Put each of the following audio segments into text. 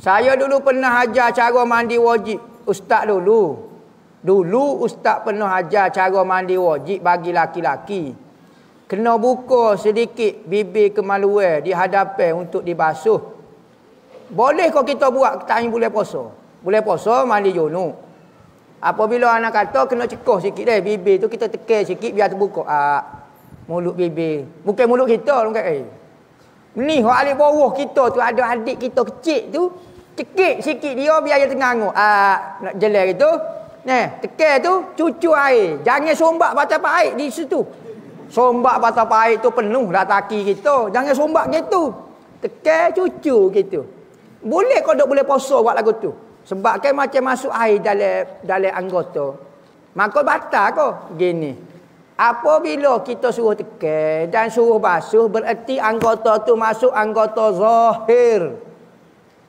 Saya dulu pernah ajar cara mandi wajib. Ustaz dulu. Dulu ustaz pernah ajar cara mandi wajib bagi laki-laki. Kena buka sedikit bibir kemaluan di hadapan untuk dibasuh. Boleh kau kita buat tak boleh puasa. Boleh puasa mandi junub. Apabila anak kata kena cekah sikit deh bibir tu kita tekan sikit biar terbuka. Ah, mulut bibir. Bukan mulut kita bukan eh. Ni hak alik bawah kita tu ada adik kita kecil tu Cekik sikit dia biar dia tengah Ah, nak jelas gitu. Nah, tekan tu cucu air. Jangan sombak batapa air di situ. Sombak batapa air tu penuh dah taki kita. Jangan sombak gitu. Tekan cucu gitu. Boleh kau dok boleh poso buat lagu tu. Sebab kan macam masuk air dalam dalam anggota. Maka batal kau gini. Apabila kita suruh tekan dan suruh basuh bererti anggota tu masuk anggota zahir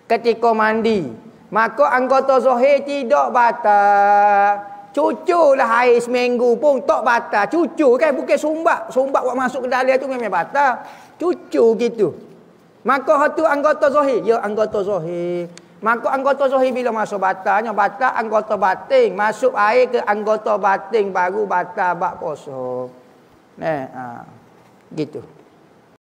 ketika mandi. Maka anggota zahir tidak batal. Cuculah air seminggu pun tak batal. Cucu kan bukan sumbak. Sumbak buat masuk ke dalam tu memang batal. Cucu gitu. Maka hatu anggota zahir. Ya anggota zahir. Maka anggota zahir bila masuk batalnya. Batal anggota batin. Masuk air ke anggota batin baru batal bak puasa. Nah, ha. gitu.